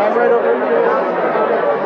I'm right over here.